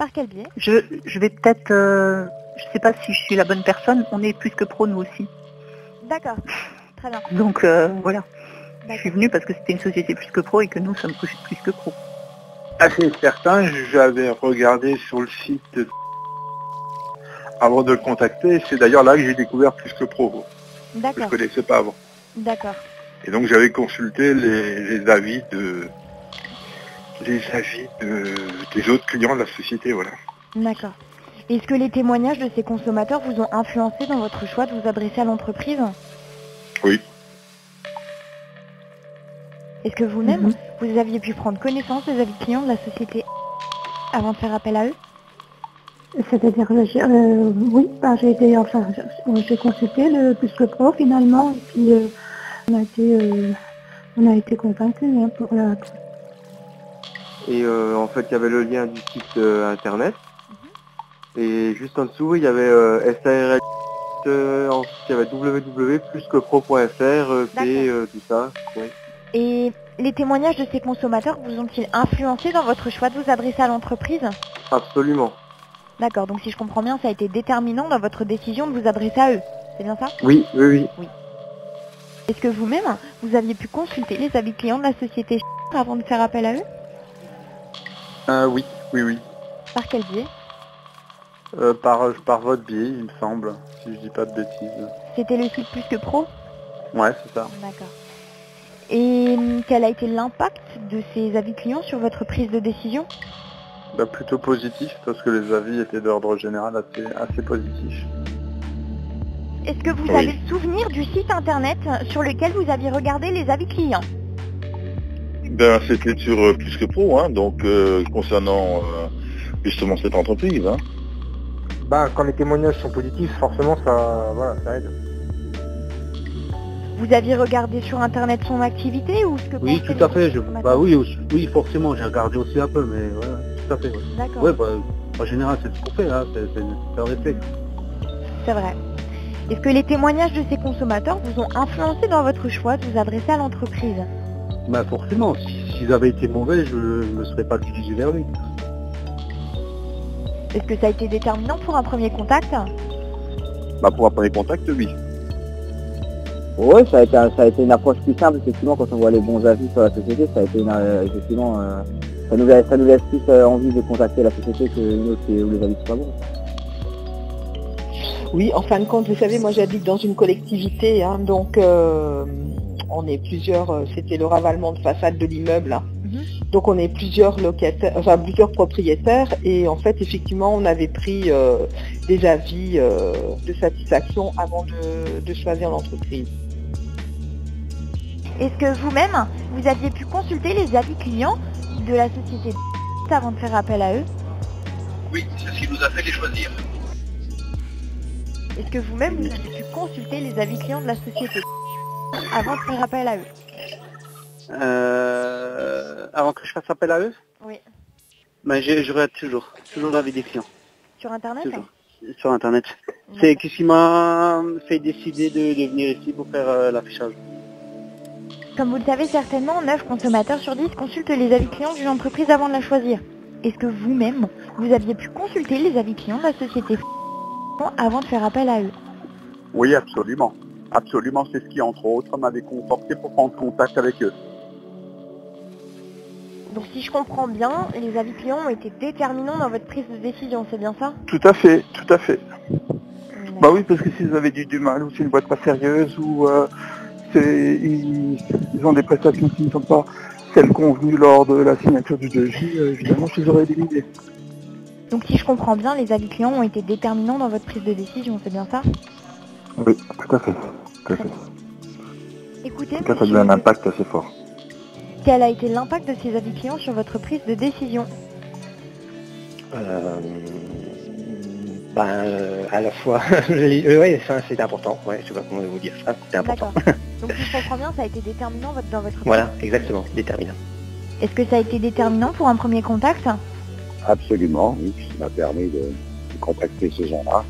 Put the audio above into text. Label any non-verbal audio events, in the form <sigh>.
Par quel biais? Je, je vais peut-être... euh, je sais pas si je suis la bonne personne. On est plus que pro, nous aussi. D'accord. Très bien. Donc euh, voilà. Je suis D'accord. venue parce que c'était une société plus que pro et que nous sommes plus, plus que pro. Assez certain, j'avais regardé sur le site de- avant de le contacter. C'est d'ailleurs là que j'ai découvert plus que pro. que Je D'accord. connaissais pas avant. D'accord. Et donc j'avais consulté les, les avis de les avis de- des autres clients de la société, voilà. D'accord. Est-ce que les témoignages de ces consommateurs vous ont influencé dans votre choix de vous adresser à l'entreprise? Oui. Est-ce que vous-même, Mhm. vous aviez pu prendre connaissance des avis clients de la société avant de faire appel à eux? C'est-à-dire, j'ai- euh, oui, bah, j'ai été, enfin, j'ai- j'ai consulté le plus que pro finalement, et puis euh, on a été, euh, on a été convaincus hein, pour la. Et euh, en fait, il y avait le lien du site euh, internet. Et juste en dessous, il y avait euh, SARL. ensuite, il y avait www.plusquepro.fr, euh, P, D'accord. euh, tout ça. Oui. Et les témoignages de ces consommateurs vous ont-ils influencé dans votre choix de vous adresser à l'entreprise? Absolument. D'accord, donc si je comprends bien, ça a été déterminant dans votre décision de vous adresser à eux. C'est bien ça? Oui, oui, oui. Est-ce que vous-même, vous aviez pu consulter les avis clients de la société avant de faire appel à eux? Euh, oui, oui, oui. Par quel biais Euh, par, par votre biais, il me semble, si je dis pas de bêtises. C'était le site plus que pro Ouais, c'est ça. D'accord. Et hum, quel a été l'impact de ces avis clients sur votre prise de décision Bah, plutôt positif, parce que les avis étaient d'ordre général assez, assez positifs. Est-ce que vous Oui. avez le souvenir du site internet sur lequel vous aviez regardé les avis clients Ben, c'était sur euh, plus que pro, hein, donc euh, concernant euh, justement cette entreprise. Hein. Bah, quand les témoignages sont positifs, forcément, ça, voilà, ça aide. Vous aviez regardé sur internet son activité ou ce que Oui, tout à fait. Je, bah oui, aussi- oui, forcément, j'ai regardé aussi un peu, mais ouais, tout à fait. Ouais, D'accord, Ouais, bah, en général, c'est ce qu'on fait, hein, c'est un réflexe. c'est vrai. Est-ce que les témoignages de ces consommateurs vous ont influencé dans votre choix de vous adresser à l'entreprise? Bah forcément, si- s'ils avaient été mauvais, je ne me serais pas dirigé vers lui. Est-ce que ça a été déterminant pour un premier contact? Bah, pour un premier contact, oui. Oui, ça a, été, ça a été une approche plus simple, effectivement, quand on voit les bons avis sur la société, ça a été une, euh, effectivement, euh, ça, nous, laisse- ça nous laisse plus euh, envie de contacter la société que une autre qui- où les avis sont pas bons. Oui, en fin de compte, vous savez, moi j'habite dans une collectivité, hein, donc euh, on est plusieurs, euh, c'était le ravalement de façade de l'immeuble, hein. donc on est plusieurs locataires, enfin plusieurs propriétaires, et en fait effectivement on avait pris euh, des avis euh, de satisfaction avant de, de choisir l'entreprise. Est-ce que vous-même, vous aviez pu consulter les avis clients de la société avant de faire appel à eux? Oui, c'est ce qui nous a fait les choisir. Est-ce que vous-même, vous avez pu consulter les avis clients de la société avant de faire appel à eux Euh, avant que je fasse appel à eux Oui. ben, je, je regarde toujours, toujours l'avis des clients, Sur Internet toujours, sur Internet. C'est ce qui m'a fait décider de, de venir ici pour faire euh, l'affichage. Comme vous le savez certainement, 9 consommateurs sur 10 consultent les avis clients d'une entreprise avant de la choisir. Est-ce que vous-même, vous aviez pu consulter les avis clients de la société? Avant de faire appel à eux Oui, absolument. Absolument, c'est ce qui, entre autres, m'avait conforté pour prendre contact avec eux. Donc si je comprends bien, les avis clients ont été déterminants dans votre prise de décision, c'est bien ça? Tout à fait, tout à fait. Bah oui, parce que s'ils avaient du, du mal, ou c'est une boîte pas sérieuse, ou euh, ils, ils ont des prestations qui ne sont pas celles convenues lors de la signature du devis, euh, évidemment, je les aurais éliminées. Donc si je comprends bien, les avis clients ont été déterminants dans votre prise de décision, c'est bien ça Oui, tout à fait. Tout à fait. Écoutez, tout cas, ça a eu un impact assez fort. quel a été l'impact de ces avis clients sur votre prise de décision Euh, ben, euh, à la fois, <laughs> ouais, ça c'est important, ouais, je sais pas comment vous dire ça, c'est important. D'accord. <laughs> Donc si je comprends bien, ça a été déterminant votre- dans votre Voilà, exactement, déterminant. Est-ce que ça a été déterminant pour un premier contact Absolument, oui, ça m'a permis de, de contacter ces gens-là,